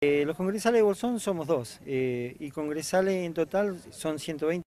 Eh, los congresales de Bolsón somos dos eh, y congresales en total son 120.